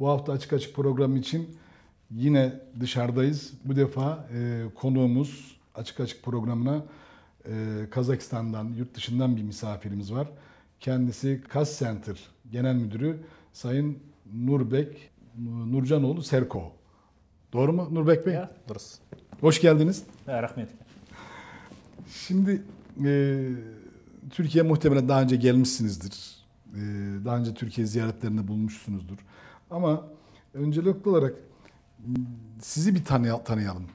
Bu hafta açık açık program için yine dışarıdayız. Bu defa e, konuğumuz açık açık programına e, Kazakistan'dan, yurt dışından bir misafirimiz var. Kendisi Kas Center Genel Müdürü Sayın Nurbek Nurcanoğlu Serko. Doğru mu Nurbek Bey? Ya, dürüst. Hoş geldiniz. Ya, rahmet. Şimdi e, Türkiye muhtemelen daha önce gelmişsinizdir. E, daha önce Türkiye ziyaretlerinde bulmuşsunuzdur. Ama öncelikli olarak sizi bir tanı tanıyalım.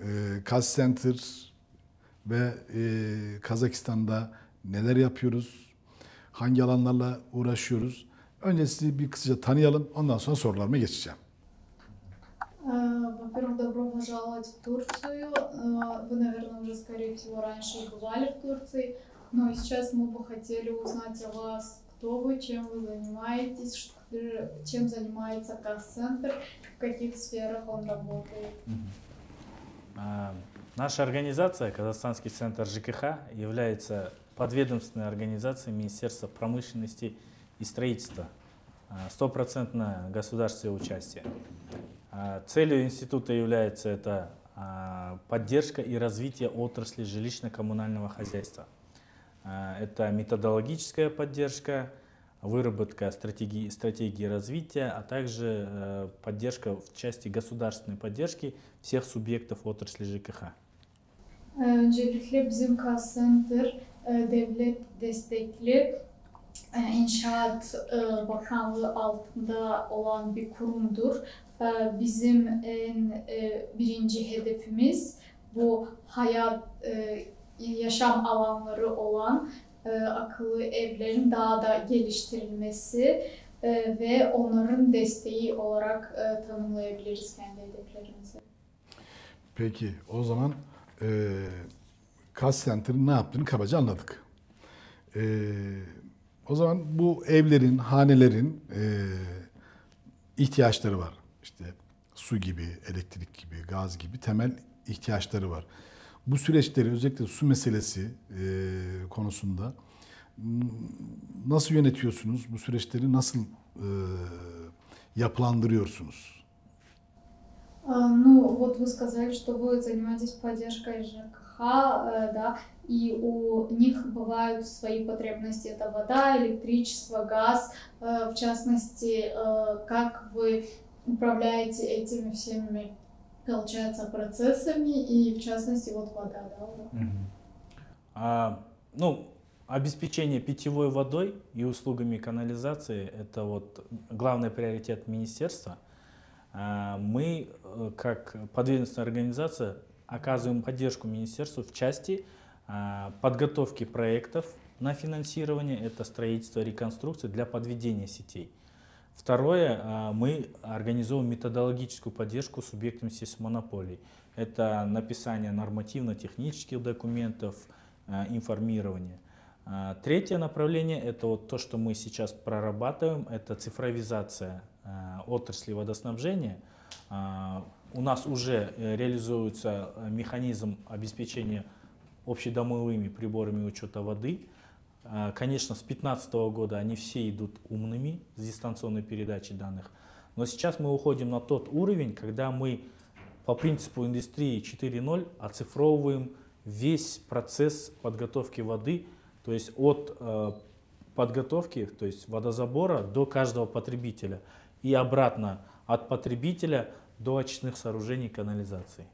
E, Kaz Center ve e, Kazakistan'da neler yapıyoruz? Hangi alanlarla uğraşıyoruz? Önce sizi bir kısaca tanıyalım. Ondan sonra sorularıma geçeceğim. Во-первых, добро пожаловать в Турцию. Вы, наверное, уже, скорее всего, раньше бывали в Турции, но сейчас мы бы хотели узнать о вас, кто вы, чем вы занимаетесь, чем занимается КАС-центр, в каких сферах он работает. А, наша организация, Казахстанский центр ЖКХ, является подведомственной организацией Министерства промышленности и строительства. Стопроцентное государственное участие. А, целью института является это а, поддержка и развитие отрасли жилищно-коммунального хозяйства. Это методологическая поддержка, выработка стратегии, стратегии развития, а также э, поддержка в части государственной поддержки всех субъектов отрасли ЖКХ. Öncelikle bizim KAS Center devlet destekli İnşaat Bakanlığı altında olan bir kurumdur. Bizim en birinci hedefimiz bu hayat yaşam alanları olan akıllı evlerin daha da geliştirilmesi ve onların desteği olarak tanımlayabiliriz kendi hedeflerimizi. Peki o zaman e, Kas Center'ın ne yaptığını kabaca anladık. E, o zaman bu evlerin, hanelerin e, ihtiyaçları var. İşte su gibi, elektrik gibi, gaz gibi temel ihtiyaçları var. Bu süreçleri özellikle su meselesi e, konusunda nasıl yönetiyorsunuz? Bu süreçleri nasıl e, yapılandırıyorsunuz? Ну, вот вы сказали, что вы занимаетесь поддержкой ЖКХ, да, и у них бывают свои потребности. Это вода, электричество, газ. В частности, как вы управляете этими всеми, получается, процессами, и в частности, вот вода, да? А, ну, обеспечение питьевой водой и услугами канализации – это вот главный приоритет министерства. А, мы, э, как подведомственная организация, оказываем поддержку министерству в части а, подготовки проектов на финансирование, это строительство, реконструкция для подведения сетей. Второе, а, мы организовываем методологическую поддержку субъектам монополий. Это написание нормативно-технических документов, а, информирование. Третье направление – это вот то, что мы сейчас прорабатываем, это цифровизация отрасли водоснабжения. У нас уже э, реализуется э, механизм обеспечения общедомовыми приборами учета воды. А, конечно, с 2015 года они все идут умными с дистанционной передачей данных. Но сейчас мы уходим на тот уровень, когда мы по принципу индустрии 4.0 оцифровываем весь процесс подготовки воды, то есть от э, подготовки, то есть водозабора до каждого потребителя и обратно от потребителя до очистных сооружений канализации.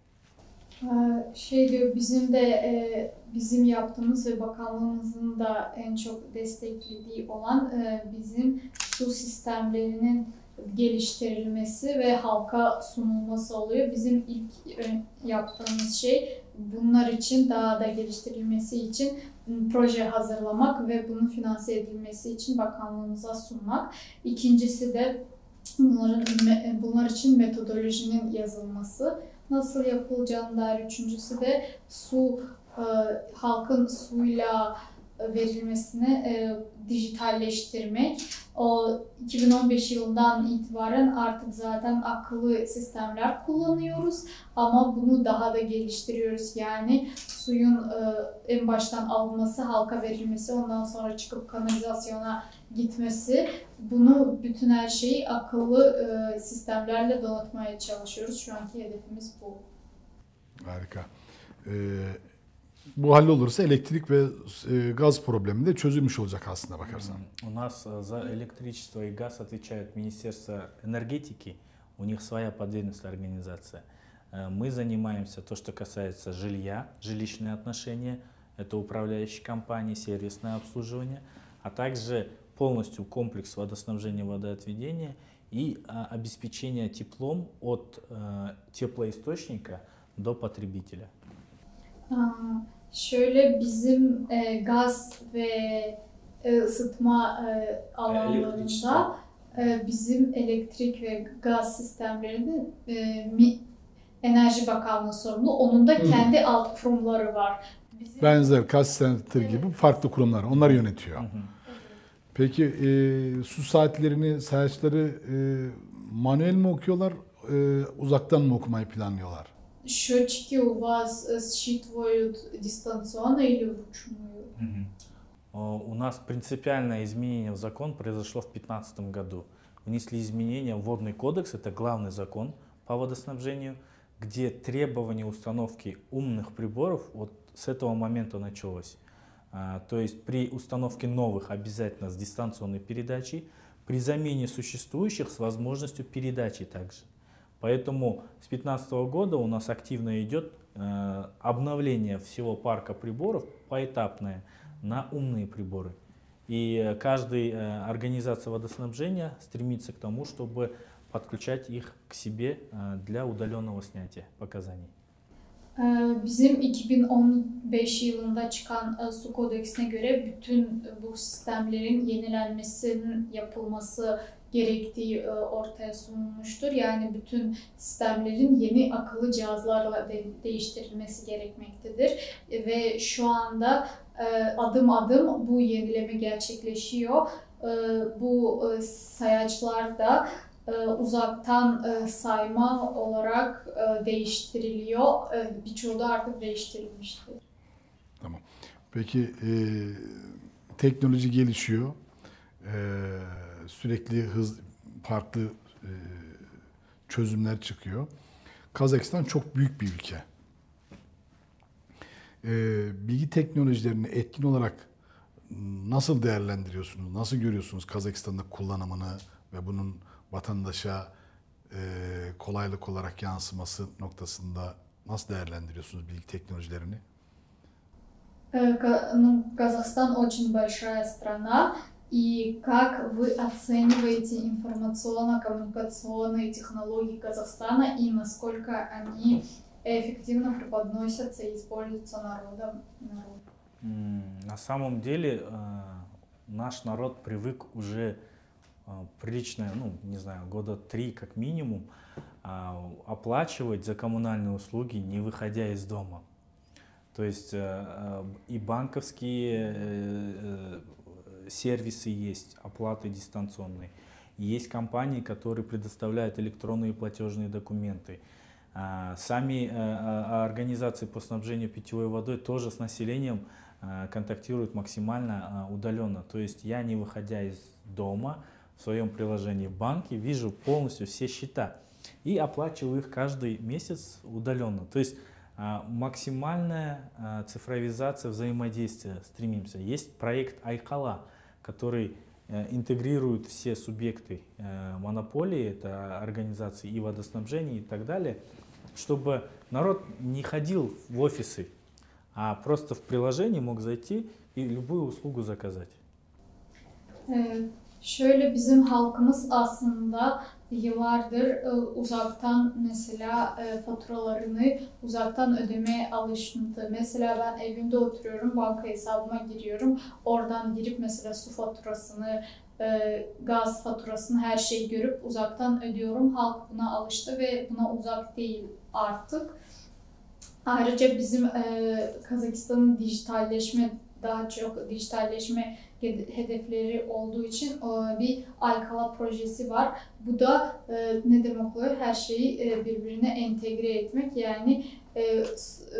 Şey diyor bizim de e, bizim yaptığımız ve bakanlığımızın da en çok desteklediği olan e, bizim su sistemlerinin geliştirilmesi ve halka sunulması oluyor. Bizim ilk e, yaptığımız şey bunlar için daha da geliştirilmesi için proje hazırlamak ve bunun finanse edilmesi için bakanlığımıza sunmak. İkincisi de bunların bunlar için metodolojinin yazılması nasıl yapılacağını dair. Üçüncüsü de su, e, halkın suyla verilmesini e, dijitalleştirmek. O 2015 yılından itibaren artık zaten akıllı sistemler kullanıyoruz ama bunu daha da geliştiriyoruz. Yani suyun e, en baştan alınması, halka verilmesi, ondan sonra çıkıp kanalizasyona gitmesi. Bunu bütün her şeyi akıllı e, sistemlerle donatmaya çalışıyoruz. Şu anki hedefimiz bu. Harika. Ee, bu hallolursa elektrik ve e, gaz problemi de çözülmüş olacak aslında bakarsan. У нас э, за электричество и газ отвечает Министерство энергетики, у них своя подведомственная организация. Э, Мы занимаемся то, что касается жилья, жилищные отношения, это управляющие компании, сервисное обслуживание, а также полностью комплекс водоснабжения, водоотведения и а, обеспечение теплом от э, теплоисточника до потребителя. Şöyle bizim e, gaz ve e, ısıtma e, alanlarında e, bizim elektrik ve gaz sistemlerinde e, mi, Enerji Bakanlığı sorumlu. Onun da kendi Hı. alt kurumları var. Bizim... Benzer kas center gibi evet. farklı kurumlar. Onlar yönetiyor. Hı hı. Peki e, su saatlerini, sayaçları e, manuel mi okuyorlar, e, uzaktan mı okumayı planlıyorlar? Счетчики у вас э, считывают дистанционно или вручную? О, У нас принципиальное изменение в закон произошло в 2015 году. Внесли изменения в Водный кодекс, это главный закон по водоснабжению, где требование установки умных приборов вот с этого момента началось. А, То есть при установке новых обязательно с дистанционной передачей, при замене существующих с возможностью передачи также. Поэтому с 2015 года у нас активно идет э, обновление всего парка приборов поэтапное на умные приборы. И каждая э, организация водоснабжения стремится к тому, чтобы подключать их к себе э, для удаленного снятия показаний. Bizim 2015 yılında çıkan e, su kodeksine göre bütün bu sistemlerin yenilenmesinin yapılması gerektiği e, ortaya sunulmuştur. Yani bütün sistemlerin yeni akıllı cihazlarla de- değiştirilmesi gerekmektedir. E, Ve şu anda e, adım adım bu yenileme gerçekleşiyor. Bu sayaçlar da uzaktan sayma olarak değiştiriliyor. Birçoğu da artık değiştirilmiştir. Peki e, teknoloji gelişiyor. E, sürekli hız farklı e, çözümler çıkıyor. Kazakistan çok büyük bir ülke. E, bilgi teknolojilerini etkin olarak nasıl değerlendiriyorsunuz? Nasıl görüyorsunuz Kazakistan'da kullanımını ve bunun vatandaşa e, kolaylık olarak yansıması noktasında nasıl değerlendiriyorsunuz bilgi teknolojilerini? Э, Ка- ну, Казахстан очень большая страна, и как вы оцениваете информационно-коммуникационные технологии Казахстана и насколько они эффективно преподносятся и используются народом? На самом деле э, наш народ привык уже э, прилично, ну, не знаю, года три как минимум, а, оплачивать за коммунальные услуги, не выходя из дома. То есть э, э, и банковские э, э, сервисы есть, оплаты дистанционные. Есть компании, которые предоставляют электронные платежные документы. А, Сами э, а- организации по снабжению питьевой водой тоже с населением а, контактируют максимально а, удаленно. То есть я, не выходя из дома, в своем приложении в банке вижу полностью все счета и оплачиваю их каждый месяц удаленно. То есть а, максимальная а, цифровизация взаимодействия стремимся. Есть проект Айкала, который э, интегрирует все субъекты э, монополии, это организации и водоснабжения и так далее, чтобы народ не ходил в офисы, а просто в приложении мог зайти и любую услугу заказать. Şöyle bizim halkımız aslında yıllardır e, uzaktan mesela e, faturalarını uzaktan ödemeye alıştı. Mesela ben evimde oturuyorum, banka hesabıma giriyorum. Oradan girip mesela su faturasını, e, gaz faturasını her şeyi görüp uzaktan ödüyorum. Halk buna alıştı ve buna uzak değil artık. Ayrıca bizim e, Kazakistan'ın dijitalleşme daha çok dijitalleşme hedefleri olduğu için e, bir Aykala projesi var. Bu da e, ne demek oluyor? Her şeyi e, birbirine entegre etmek. Yani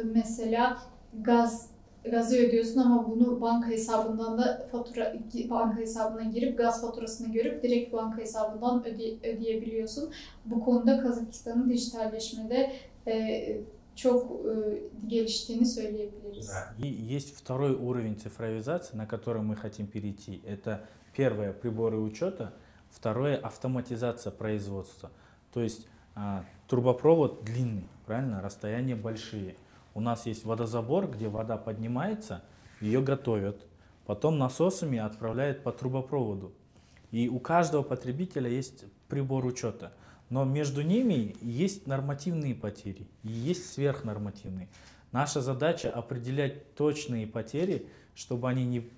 mesela gaz gazı ödüyorsun ama bunu banka hesabından da fatura banka hesabına girip gaz faturasını görüp direkt banka hesabından öde, ödeyebiliyorsun. Bu konuda Kazakistan'ın dijitalleşmede e, çok e, geliştiğini söyleyebiliriz. Есть второй уровень цифровизации, на который мы хотим перейти. Это первое приборы учета, второе автоматизация производства. То есть а, трубопровод длинный, правильно, расстояния большие. У нас есть водозабор, где вода поднимается, ее готовят, потом насосами отправляют по трубопроводу. И у каждого потребителя есть прибор учета. Но между ними есть нормативные потери и есть сверхнормативные. Наша задача определять точные потери, чтобы они не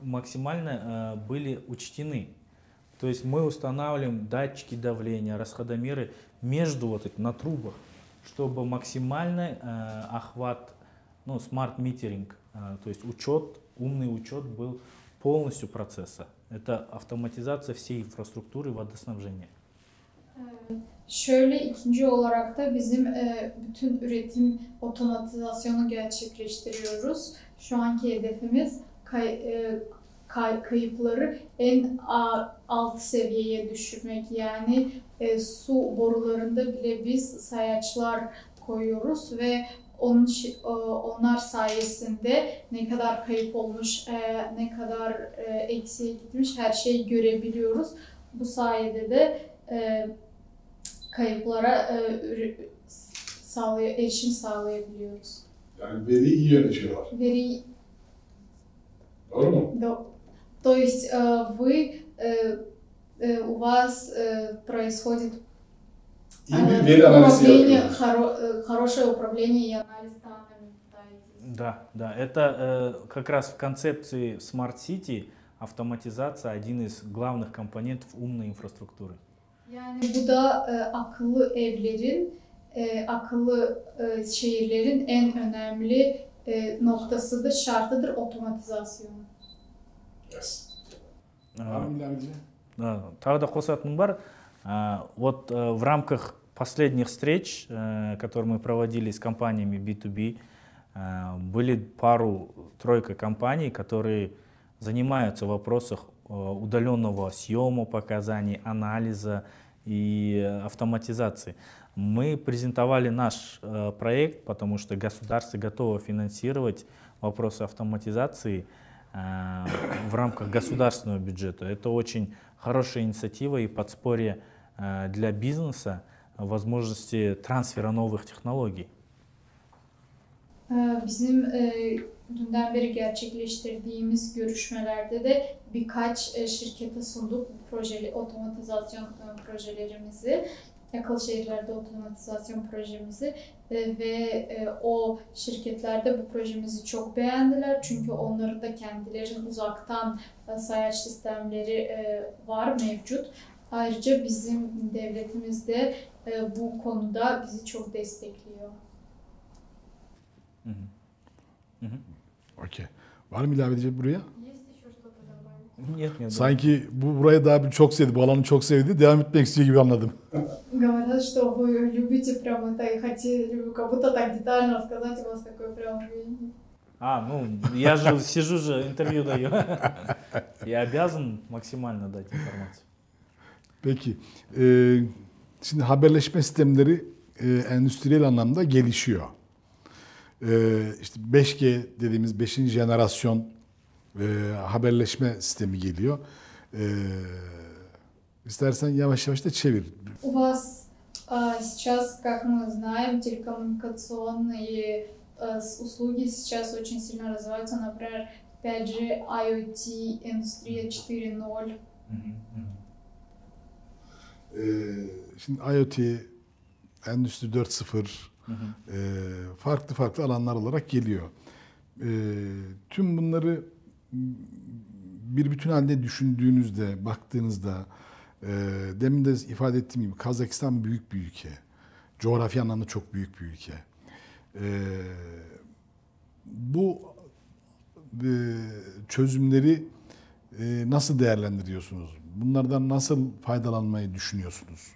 максимально э, были учтены. То есть мы устанавливаем датчики давления, расходомеры между вот этим, на трубах чтобы максимальный э, охват, ну, smart metering, э, то есть учет, умный учет был полностью процесса. Это автоматизация всей инфраструктуры водоснабжения. Şöyle ikinci olarak da bizim e, bütün üretim otomatizasyonu gerçekleştiriyoruz. Şu anki hedefimiz kay, e, kay, kayıpları en alt seviyeye düşürmek. Yani e, su borularında bile biz sayaçlar koyuyoruz ve onun onlar sayesinde ne kadar kayıp olmuş, ne kadar e, eksiğe gitmiş her şeyi görebiliyoruz. Bu sayede de kayıplara e, sağlay erişim sağlayabiliyoruz. Yani veriyi iyi yönetiyorlar. Veri Doğru mu? Do, то есть э, вы э, э, у вас происходит управление, хоро, хорошее управление и анализ данными. Да, да, это э, как раз в концепции Smart City автоматизация один из главных компонентов умной инфраструктуры. Yani bu da e, akıllı evlerin, e, akıllı e, şehirlerin en önemli e, noktasıdır, şartıdır otomatizasyon. Yes. А, тағы да қосатыным бар вот э, в рамках последних встреч э, которые мы проводили с компаниями B2B э, были пару тройка компаний которые занимаются в вопросах удаленного съема показаний анализа и автоматизации мы презентовали наш проект потому что государство готово финансировать вопросы автоматизации Э, в рамках государственного бюджета. Это очень хорошая инициатива и подспорье э, для бизнеса возможности трансфера новых технологий. Bizim dünden beri gerçekleştirdiğimiz görüşmelerde de birkaç şirkete sunduk bu proje, otomatizasyon projelerimizi akıllı şehirlerde otomatizasyon projemizi e, ve e, o şirketlerde bu projemizi çok beğendiler. Çünkü onların da kendilerinin uzaktan e, sayaç sistemleri e, var mevcut. Ayrıca bizim devletimiz de e, bu konuda bizi çok destekliyor. Hı hı. Okey. Var mı ilave edecek buraya? Нет, нет. Sanki bu burayı daha bir çok sevdi, bu alanı çok sevdi. Devam etmek istiyor gibi anladım. Говорят, что вы любите прям это и хотели как будто так детально рассказать, у вас такое прям А, ну, я же сижу же, интервью даю. Я обязан максимально дать информацию. Peki. Ee, şimdi haberleşme sistemleri e, endüstriyel anlamda gelişiyor. Ee, işte 5G dediğimiz 5. jenerasyon e, haberleşme sistemi geliyor. E, istersen yavaş yavaş da çevir. У вас а, сейчас, как мы знаем, телекоммуникационные а, услуги сейчас очень сильно развиваются, например, 5G, IoT, индустрия 4.0. Ee, şimdi IoT, Endüstri 4.0 e, farklı farklı alanlar olarak geliyor. E, tüm bunları bir bütün halde düşündüğünüzde, baktığınızda e, demin de ifade ettiğim gibi Kazakistan büyük bir ülke. Coğrafi anlamda çok büyük bir ülke. E, bu e, çözümleri e, nasıl değerlendiriyorsunuz? Bunlardan nasıl faydalanmayı düşünüyorsunuz?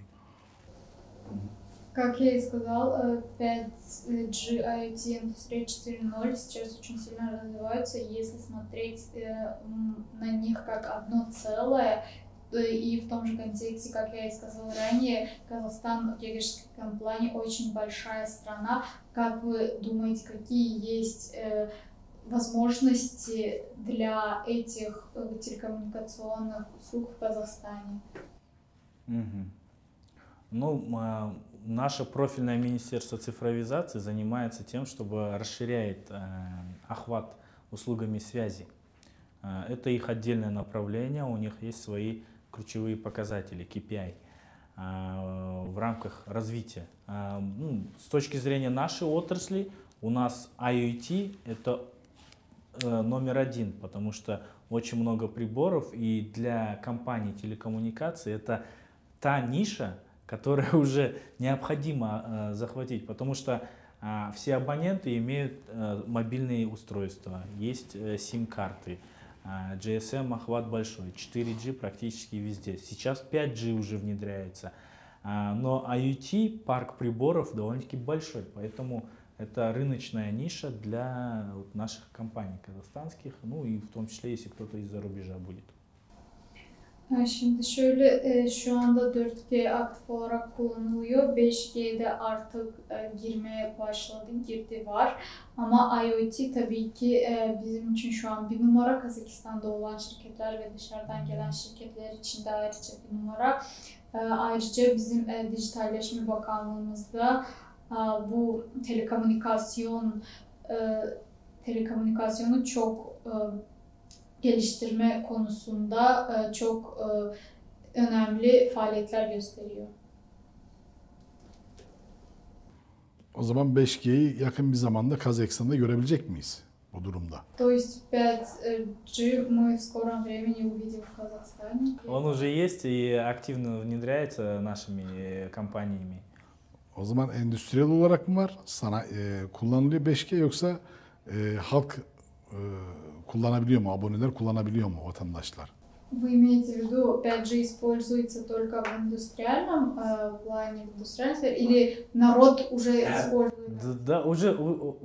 Как я и сказал, э, 5G IoT индустрия 4.0 сейчас очень сильно развиваются. Если смотреть э, на них как одно целое, и в том же контексте, как я и сказала ранее, Казахстан в географическом плане очень большая страна. Как вы думаете, какие есть э, возможности для этих э, телекоммуникационных услуг в Казахстане? Мгм. Ну, а, наше профильное министерство цифровизации занимается тем, чтобы расширяет э, охват услугами связи. Э, Это их отдельное направление, у них есть свои ключевые показатели, KPI э, в рамках развития. Ну, с точки зрения нашей отрасли, у нас IoT это номер один, потому что очень много приборов, и для компаний телекоммуникаций это та ниша, которая уже необходимо э, захватить, потому что а, все абоненты имеют э, мобильные устройства, есть э, сим-карты, а, GSM охват большой, 4G практически везде. Сейчас 5G уже внедряется, А, но IoT, парк приборов довольно-таки большой, поэтому это rыночная ниша для наших компаний казахстанских, ну и в том числе, если кто-то из-за rubежа будет. Şimdi şöyle e, şu anda 4G aktif olarak kullanılıyor. 5G'de artık e, girmeye başladı, girdi var. Ama IoT tabii ki e, bizim için şu an bir numara. Kazakistan'da olan şirketler ve dışarıdan gelen şirketler için de ayrıca bir numara. Ayrıca bizim Dijitalleşme Bakanlığımızda e, bu telekomünikasyon e, telekomünikasyonu çok geliştirme konusunda e, çok e, önemli faaliyetler gösteriyor. O zaman 5G'yi yakın bir zamanda Kazakistan'da görebilecek miyiz bu durumda? То есть 5G мы в скором времени увидим в Казахстане. Он уже есть и активно внедряется нашими э, компаниями. O zaman endüstriyel olarak mı var? Sana e, kullanılıyor 5G yoksa e, halk e, kullanabiliyor mu? Aboneler kullanabiliyor mu vatandaşlar? Вы имеете в виду 5G используется только в индустриальном э, плане, в индустриальной сфере, или народ уже использует? Да, да, уже у- у-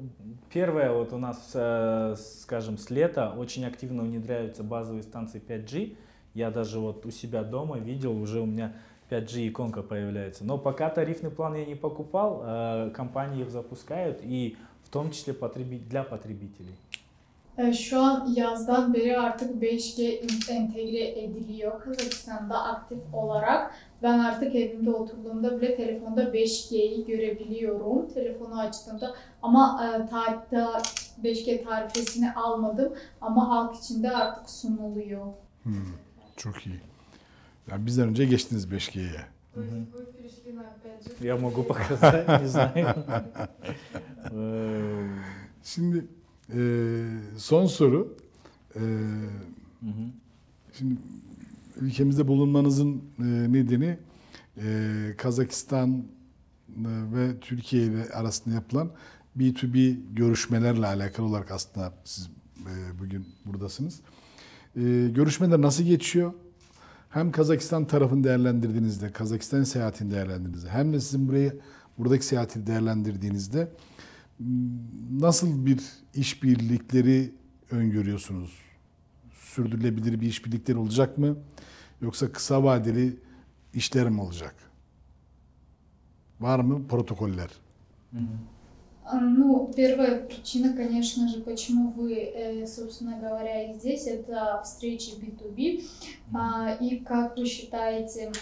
первое вот у нас, э, скажем, с лета очень активно внедряются базовые станции 5G. Я даже вот у себя дома видел, уже у меня 5G иконка появляется. Но пока тарифный план я не покупал, э, компании их запускают и в том числе потреби- для потребителей. E, Şu an yazdan beri artık 5G in- entegre ediliyor Kazakistan'da aktif olarak. Ben artık evimde oturduğumda bile telefonda 5G'yi görebiliyorum. Telefonu açtığımda ama e, ta- da 5G tarifesini almadım ama halk içinde artık sunuluyor. Hmm, çok iyi. Yani bizden önce geçtiniz 5G'ye. Я могу показать, не знаю. Э, Şimdi ee, son soru. Ee. Şimdi ülkemizde bulunmanızın e, nedeni e, Kazakistan e, ve Türkiye ile arasında yapılan B2B görüşmelerle alakalı olarak aslında siz e, bugün buradasınız. E, görüşmeler nasıl geçiyor? Hem Kazakistan tarafını değerlendirdiğinizde, Kazakistan seyahatini değerlendirdiğinizde hem de sizin burayı buradaki seyahati değerlendirdiğinizde nasıl bir işbirlikleri öngörüyorsunuz? sürdürülebilir bir işbirlikleri olacak mı? Yoksa kısa vadeli işler mi olacak? Var mı protokoller? Мгм. А, Ну, первая причина, конечно же, почему вы, э, собственно говоря, и здесь, это встречи B2B. А, И как вы считаете,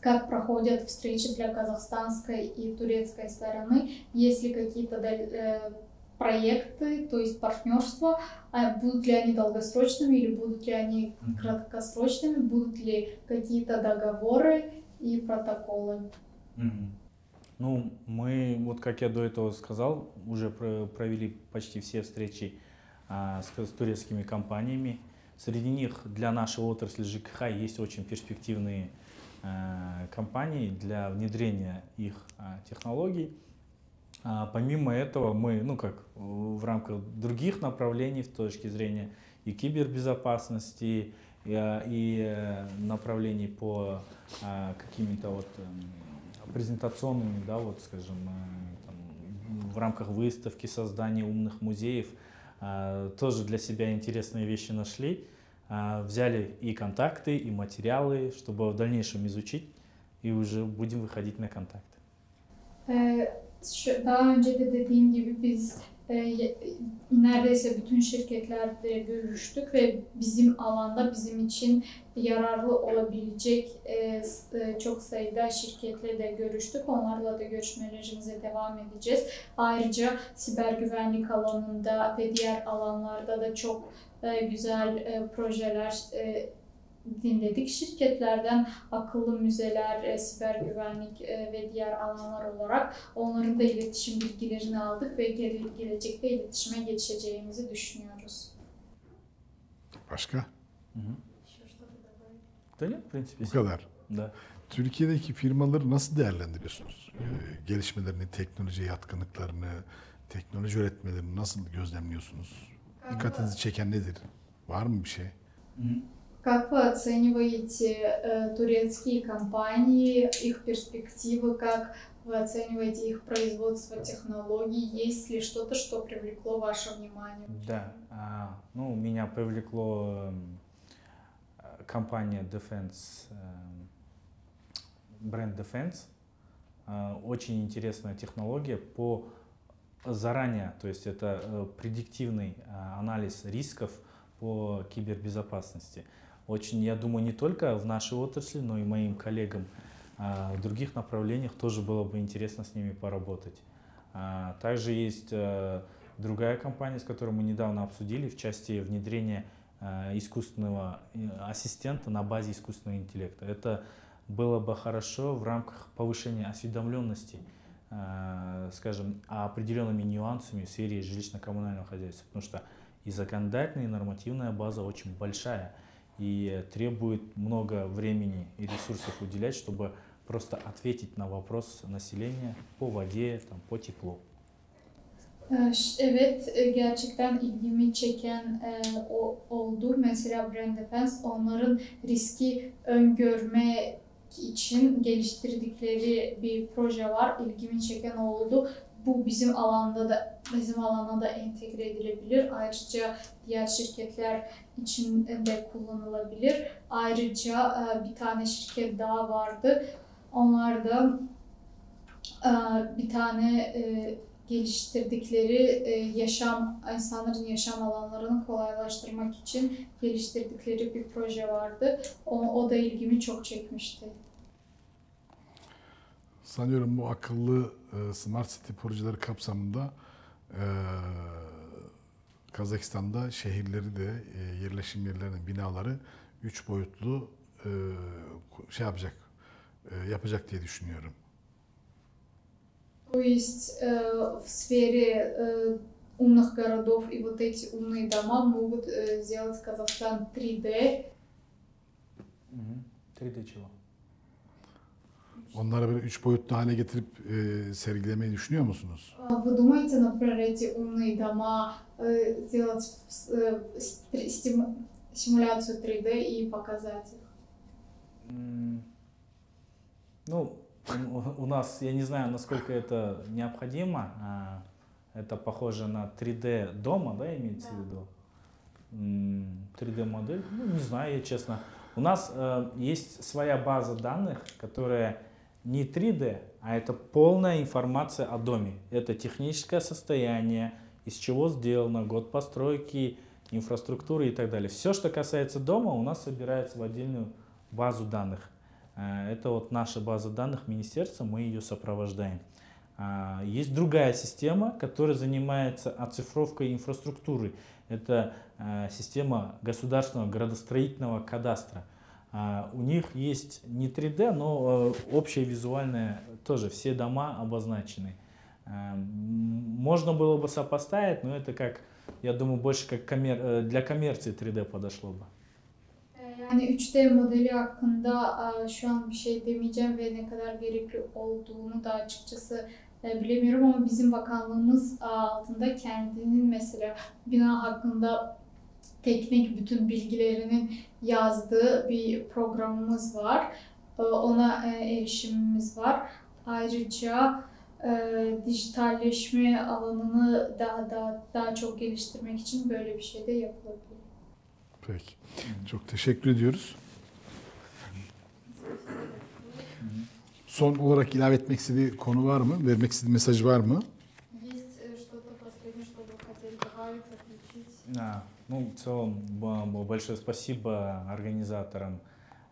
как проходят встречи для казахстанской и турецкой стороны? Есть ли какие-то э, проекты, то есть партнерства? А Будут ли они долгосрочными или будут ли они краткосрочными? Будут ли какие-то договоры и протоколы? Ну, мы, вот как я до этого сказал, уже про- провели почти все встречи а, с, с турецкими компаниями. Среди них для нашей отрасли ЖКХ есть очень перспективные а, компании для внедрения их а, технологий. А помимо этого мы, ну как в рамках других направлений с точки зрения и кибербезопасности, и, э, направлений по какими-то вот эм, презентационными, да, вот скажем, э, там, в рамках выставки создания умных музеев, тоже для себя интересные вещи нашли. Взяли и контакты, и материалы, чтобы в дальнейшем изучить, и уже будем выходить на контакты. Daha önce gibi biz e, neredeyse bütün şirketlerle görüştük ve bizim alanda bizim için yararlı olabilecek e, e, çok sayıda şirketle de görüştük. Onlarla da görüşmelerimize devam edeceğiz. Ayrıca siber güvenlik alanında ve diğer alanlarda da çok güzel projeler dinledik. Şirketlerden akıllı müzeler, e, siber güvenlik e, ve diğer alanlar olarak onların da iletişim bilgilerini aldık ve gele, gelecekte iletişime geçeceğimizi düşünüyoruz. Başka? Değil mi? Bu kadar. Da. Türkiye'deki firmaları nasıl değerlendiriyorsunuz? Ee, gelişmelerini, teknoloji yatkınlıklarını, teknoloji üretmelerini nasıl gözlemliyorsunuz? Dikkatinizi çeken nedir? Var mı bir şey? Hı hı. Как вы оцениваете э, турецкие компании, их перспективы, как вы оцениваете их производство технологий? Есть ли что-то, что привлекло ваше внимание? Да, а, ну, меня привлекло э, компания Defense, э, Defense. Э, очень интересная технология по заранее, то есть это э, предиктивный э, анализ рисков по кибербезопасности очень, я думаю, не только в нашей отрасли, но и моим коллегам а, в других направлениях тоже было бы интересно с ними поработать. А, также есть а, другая компания, с которой мы недавно обсудили в части внедрения а, искусственного э, ассистента на базе искусственного интеллекта. Это было бы хорошо в рамках повышения осведомленности, скажем, определенными нюансами в сфере жилищно-коммунального хозяйства, потому что и законодательная, и нормативная база очень большая – и требует много времени и ресурсов уделять, чтобы просто ответить на вопрос населения по воде, там, по теплу. Evet, gerçekten ilgimi çeken e, o, oldu. Mesela Brand Defense onların riski öngörme için geliştirdikleri bir proje var. İlgimi çeken oldu. Bu bizim alanda da bizim alana da entegre edilebilir. Ayrıca diğer şirketler için de kullanılabilir. Ayrıca e, bir tane şirket daha vardı. Onlar da e, bir tane e, geliştirdikleri yaşam, insanların yaşam alanlarını kolaylaştırmak için geliştirdikleri bir proje vardı. O, o da ilgimi çok çekmişti. Sanıyorum bu akıllı Smart City projeleri kapsamında Kazakistan'da şehirleri de e, yerleşim yerlerinin binaları üç boyutlu e, şey yapacak, e, yapacak diye düşünüyorum. То есть э, в сфере э, умных городов и вот эти умные дома могут э, сделать Казахстан 3D. 3D чего? Onları böyle üç boyutlu hale getirip e, sergilemeyi düşünüyor musunuz? Вы думаете, например, эти умные дома э, сделать э, симуляцию 3D и показать их? Ну, у нас, я не знаю, насколько это необходимо. Это похоже на 3D дома, да, имеется в виду? 3D модель? Ну, не знаю, я честно. У нас э, есть своя база данных, которая не 3D, а это полная информация о доме. Это техническое состояние, из чего сделано, год постройки, инфраструктуры и так далее. Все, что касается дома, у нас собирается в отдельную базу данных. Э, это вот наша база данных министерства, мы ее сопровождаем. А, есть другая система, которая занимается оцифровкой инфраструктуры. Это э, система государственного градостроительного кадастра. А, у них есть не 3D, но э, общее визуальное тоже, все дома обозначены. А, можно было бы сопоставить, но это как, я думаю, больше как коммер... Э, для коммерции 3D подошло бы. Yani 3D modeli hakkında şu an bir şey demeyeceğim ve ne kadar gerekli olduğunu da açıkçası e, bilemiyorum ama bizim bakanlığımız altında kendinin mesela bina hakkında teknik bütün bilgilerinin yazdığı bir programımız var. Ee, ona e, erişimimiz var. Ayrıca e, dijitalleşme alanını daha daha daha çok geliştirmek için böyle bir şey de yapılabilir. Peki. Çok teşekkür ediyoruz. Son olarak ilave etmek istediği konu var mı? Vermek istediği mesaj var mı? Да. Ну, в целом, большое спасибо организаторам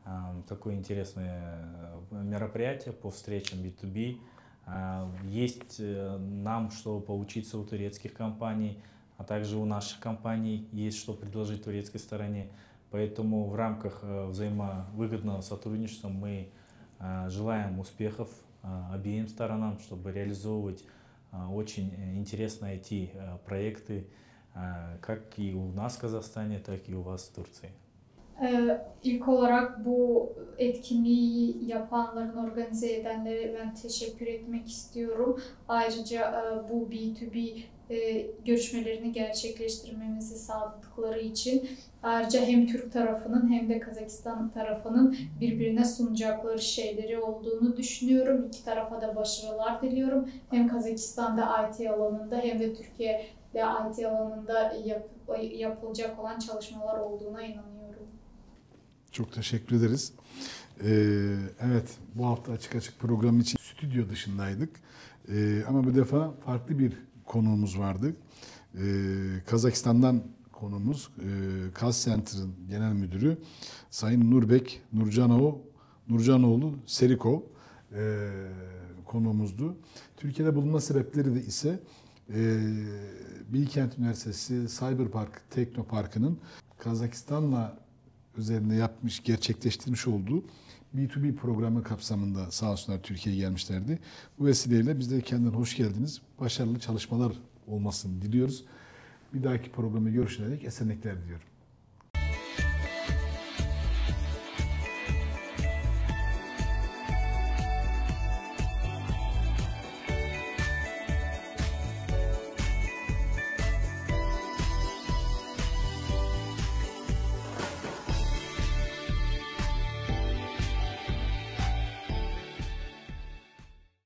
а, такое интересное э, мероприятие по встречам B2B. А, Есть э, нам, что поучиться у турецких компаний, а также у наших компаний есть что предложить турецкой стороне. Поэтому в рамках э, взаимовыгодного сотрудничества мы а, желаем успехов обеим сторонам, чтобы реализовывать очень интересные IT-проекты, как и у нас в Казахстане, так и у вас в Турции. Ee, ilk olarak bu etkinliği yapanların, organize edenlere ben teşekkür etmek istiyorum. Ayrıca e, bu B2B e, görüşmelerini gerçekleştirmemizi sağladıkları için ayrıca hem Türk tarafının hem de Kazakistan tarafının birbirine sunacakları şeyleri olduğunu düşünüyorum. İki tarafa da başarılar diliyorum. Hem Kazakistan'da IT alanında hem de Türkiye'de IT alanında yap- yapılacak olan çalışmalar olduğuna inanıyorum. Çok teşekkür ederiz. Ee, evet, bu hafta açık açık programı için stüdyo dışındaydık. Ee, ama bu defa farklı bir konuğumuz vardı. Ee, Kazakistan'dan konuğumuz e, Kaz Center'ın genel müdürü Sayın Nurbek Nurcanoğlu, Nurcanoğlu Serikov e, konuğumuzdu. Türkiye'de bulunma sebepleri de ise e, Bilkent Üniversitesi Cyberpark Teknoparkı'nın Kazakistan'la üzerinde yapmış, gerçekleştirmiş olduğu B2B programı kapsamında sağ olsunlar Türkiye'ye gelmişlerdi. Bu vesileyle biz de kendilerine hoş geldiniz. Başarılı çalışmalar olmasını diliyoruz. Bir dahaki programda görüşene dek esenlikler diliyorum.